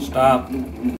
Stop.